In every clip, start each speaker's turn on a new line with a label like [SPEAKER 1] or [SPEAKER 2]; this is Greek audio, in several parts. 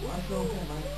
[SPEAKER 1] 我 feel.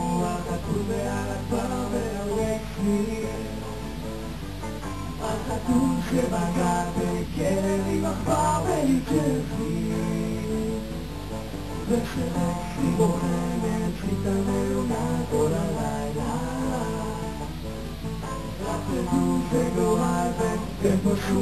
[SPEAKER 1] Πάσα του και βγάλε, είχε λίγο φαύγει ο κεφί. Δεν στερεύει, μπορείτε, σιτάλε, ο κακό να λέει άλλα. Τα πετρώσει, εγώ άρτε, και πως ο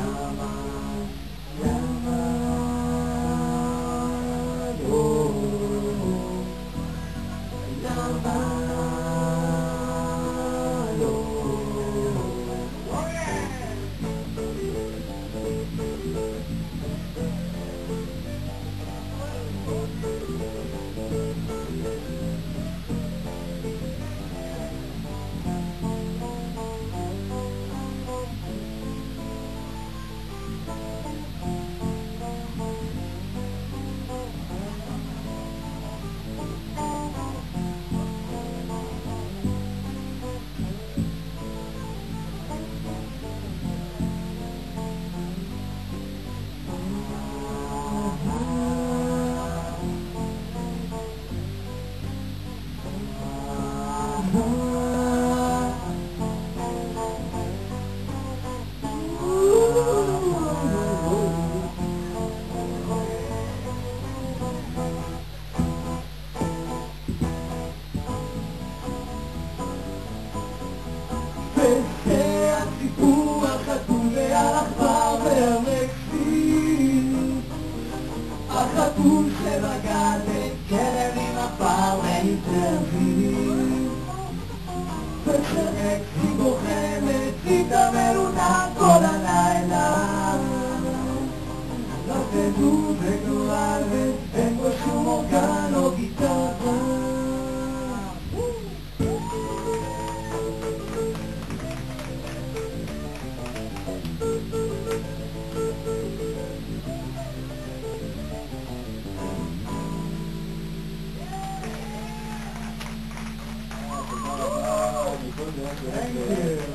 [SPEAKER 1] והסיפור החתול והעכבר והמקסים החתול שנגע
[SPEAKER 2] 哎。